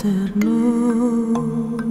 Pater noster,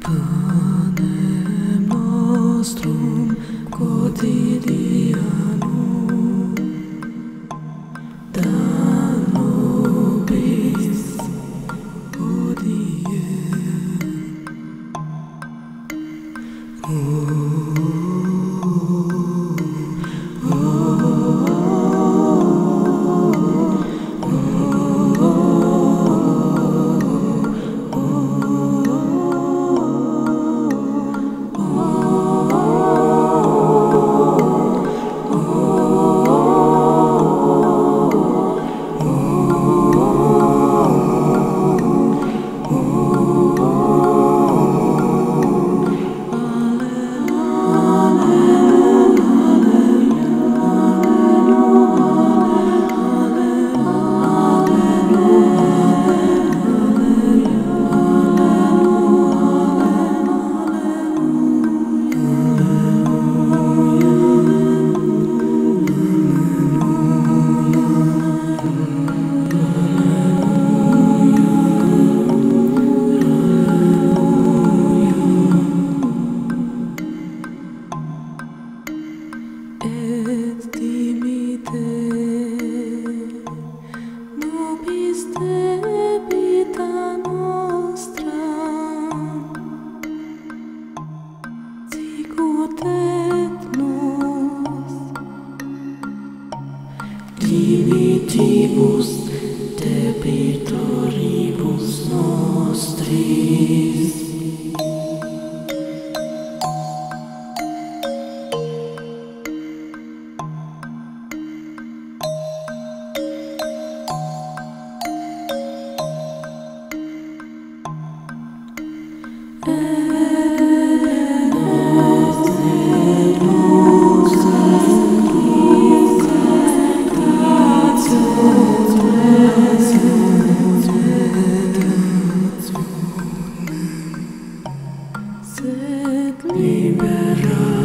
Padre nostro Libera.